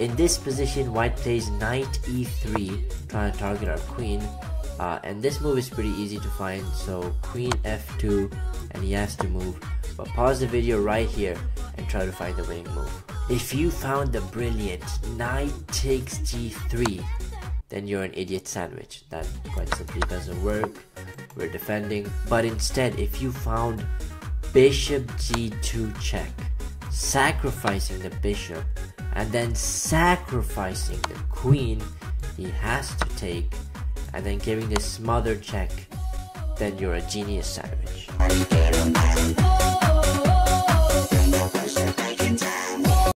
In this position, white plays knight e3, trying to target our queen. Uh, and this move is pretty easy to find, so queen f2, and he has to move. But pause the video right here and try to find the winning move. If you found the brilliant knight takes g3, then you're an idiot sandwich. That quite simply doesn't work. We're defending. But instead, if you found bishop g2 check, sacrificing the bishop, and then sacrificing the queen, he has to take, and then giving this smother check, then you're a genius sandwich.